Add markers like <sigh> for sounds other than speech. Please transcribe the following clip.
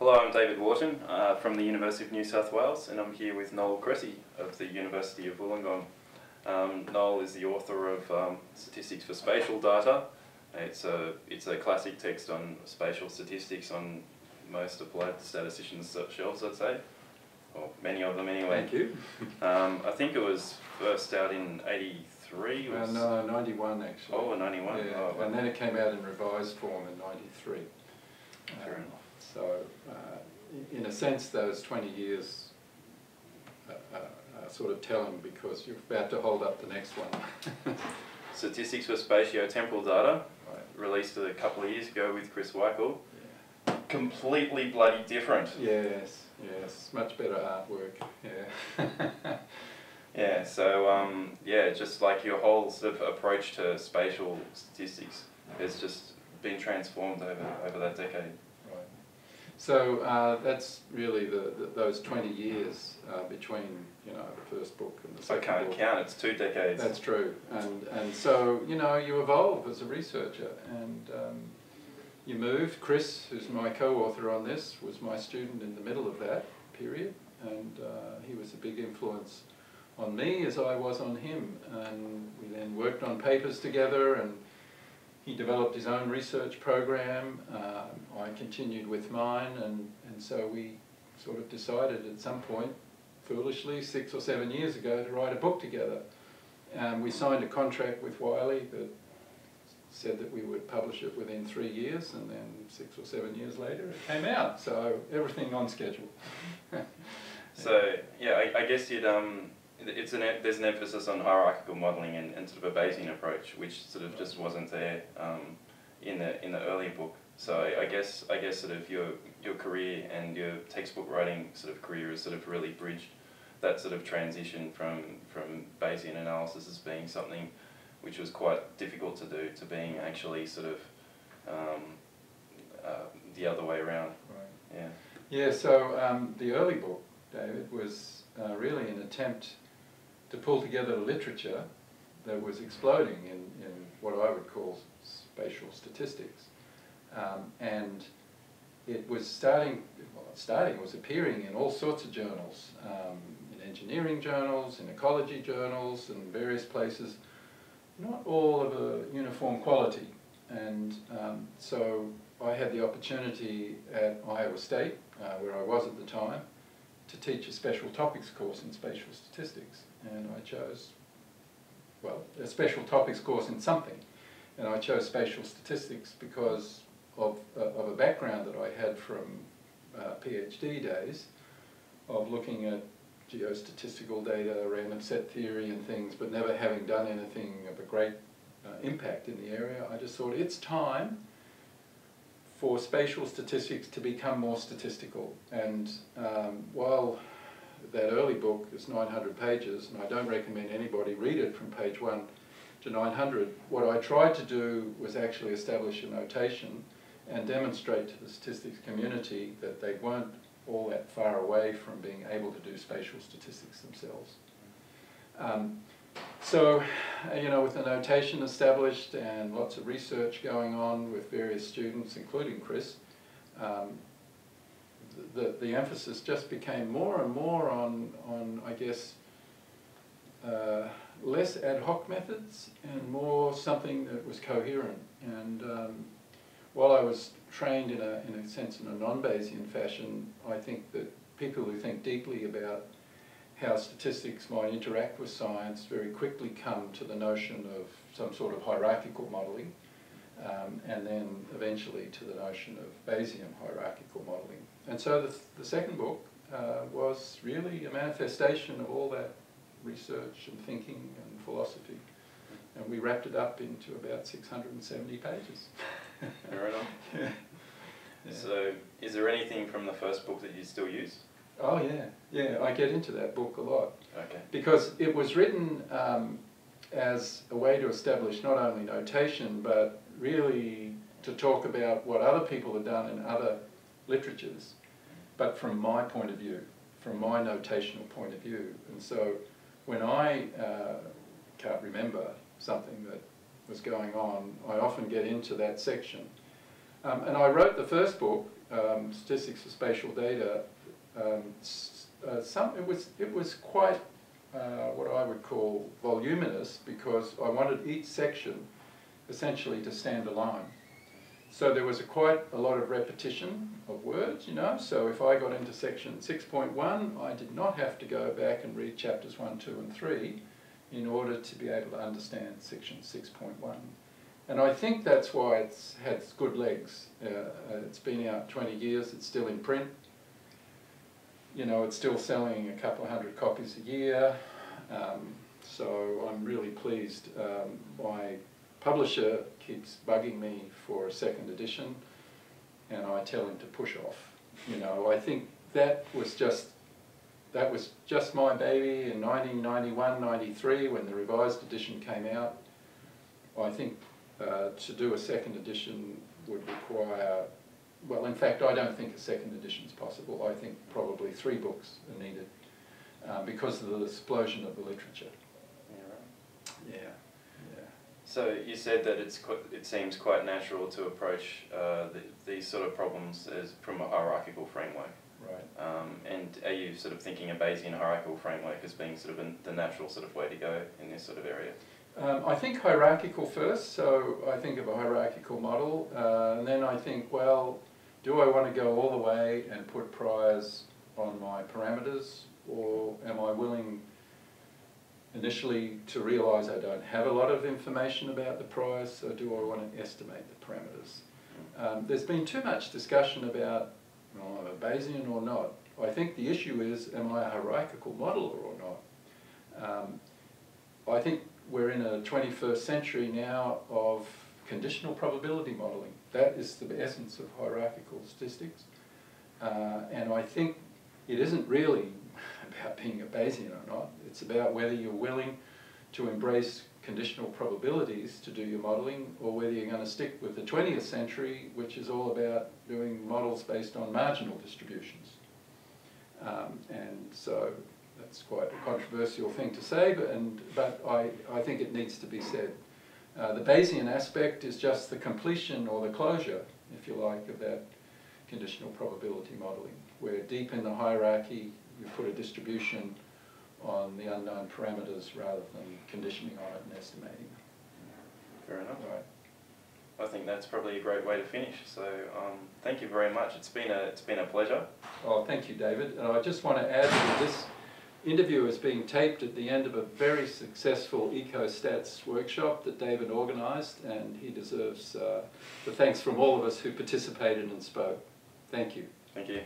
Hello, I'm David Warton uh, from the University of New South Wales and I'm here with Noel Cressie of the University of Wollongong. Um, Noel is the author of um, Statistics for Spatial Data. It's a, it's a classic text on spatial statistics on most applied statisticians' shelves, I'd say, or many of them anyway. Thank you. <laughs> Um, I think it was first out in 83 or Uh, no, 91 actually. Oh, 91. Yeah, Oh, and then it came out in revised form in 93. So, uh, in a sense, those 20 years uh, uh, are sort of telling because you're about to hold up the next one. <laughs> Statistics for Spatio-Temporal Data, Right. released a couple of years ago with Chris Wikle. Yeah. Completely bloody different. Yes, yes, much better artwork, yeah. <laughs> Yeah, so um, yeah, just like your whole sort of approach to spatial statistics has just been transformed over, over that decade. So uh, that's really the, the, those 20 years uh, between, you know, the first book and the second. I can't book. count, it's two decades. That's true. And, and so, you know, you evolve as a researcher and um, you move. Chris, who's my co-author on this, was my student in the middle of that period and uh, he was a big influence on me as I was on him. And we then worked on papers together and he developed his own research program. Um, I continued with mine and, and so we sort of decided at some point, foolishly, six or seven years ago, to write a book together. Um, we signed a contract with Wiley that said that we would publish it within three years, and then six or seven years later it came out. So everything on schedule. <laughs> So yeah, I, I guess you'd um, it's an there's an emphasis on hierarchical modelling and, and sort of a Bayesian approach, which sort of just wasn't there um, in the in the earlier book. So I, I guess I guess sort of your your career and your textbook writing sort of career has sort of really bridged that sort of transition from from Bayesian analysis as being something which was quite difficult to do to being actually sort of um, uh, the other way around. Right. Yeah. Yeah, so um, the early book, David, was uh, really an attempt to pull together literature that was exploding in, in what I would call spatial statistics. Um, and it was starting, well, starting, it was appearing in all sorts of journals, um, in engineering journals, in ecology journals, and various places, not all of a uniform quality. And um, so I had the opportunity at Iowa State, uh, where I was at the time, to teach a special topics course in spatial statistics. And I chose, well, a special topics course in something. And I chose spatial statistics because of, uh, of a background that I had from uh, PhD days of looking at geostatistical data, random set theory and things, but never having done anything of a great uh, impact in the area. I just thought it's time for spatial statistics to become more statistical. And um, while that early book is 900 pages, and I don't recommend anybody read it from page 1 to 900, what I tried to do was actually establish a notation and demonstrate to the statistics community that they weren't all that far away from being able to do spatial statistics themselves. Um, so, you know, with the notation established and lots of research going on with various students, including Chris, um, the, the emphasis just became more and more on, on I guess, uh, less ad hoc methods and more something that was coherent. And um, while I was trained in a, in a sense in a non-Bayesian fashion, I think that people who think deeply about how statistics might interact with science very quickly come to the notion of some sort of hierarchical modelling, um, and then eventually to the notion of Bayesian hierarchical modelling. And so the, the second book uh, was really a manifestation of all that research and thinking and philosophy. And we wrapped it up into about 670 pages. Fair enough. yeah. <laughs> Yeah. So, is there anything from the first book that you still use? Oh yeah, yeah. I get into that book a lot Okay. because it was written um, as a way to establish not only notation but really to talk about what other people have done in other literatures, but from my point of view, from my notational point of view. And so when I uh, can't remember something that was going on, I often get into that section Um, and I wrote the first book, um, Statistics for Spatial Data. Um, uh, some, it, was, it was quite uh, what I would call voluminous because I wanted each section essentially to stand alone. So there was a quite a lot of repetition of words, you know. So if I got into section 6.1, I did not have to go back and read chapters 1, 2 and 3 in order to be able to understand section 6.1. And I think that's why it's had good legs. Uh, uh, it's been out 20 years, it's still in print. You know, it's still selling a couple of hundred copies a year. Um, so I'm really pleased. Um, my publisher keeps bugging me for a second edition and I tell him to push off. You know, I think that was just that was just my baby in 1991, 93 when the revised edition came out. I think uh, to do a second edition would require, well in fact I don't think a second edition is possible. I think probably three books are needed uh, because of the explosion of the literature. Yeah, right. yeah. yeah. So you said that it's quite, it seems quite natural to approach uh, the, these sort of problems as from a hierarchical framework. Right. Um, and are you sort of thinking a Bayesian hierarchical framework as being sort of the natural sort of way to go in this sort of area? Um, I think hierarchical first, so I think of a hierarchical model, uh, and then I think, well, do I want to go all the way and put priors on my parameters, or am I willing initially to realise I don't have a lot of information about the priors so do I want to estimate the parameters? Um, there's been too much discussion about well, am I Bayesian or not. I think the issue is, am I a hierarchical modeler or not? Um, I think we're in a 21st century now of conditional probability modelling. That is the essence of hierarchical statistics. Uh, and I think it isn't really <laughs> about being a Bayesian or not. It's about whether you're willing to embrace conditional probabilities to do your modelling or whether you're going to stick with the 20th century, which is all about doing models based on marginal distributions. Um, and so that's quite a controversial thing to say, but, and, but I, I think it needs to be said. Uh, the Bayesian aspect is just the completion or the closure, if you like, of that conditional probability modelling, where deep in the hierarchy you put a distribution on the unknown parameters rather than conditioning on it and estimating. Fair enough. Right. I think that's probably a great way to finish. So um, thank you very much. It's been a it's been a pleasure. Oh, thank you, David. And I just want to add to this interview is being taped at the end of a very successful EcoStats workshop that David organised, and he deserves uh, the thanks from all of us who participated and spoke. Thank you. Thank you.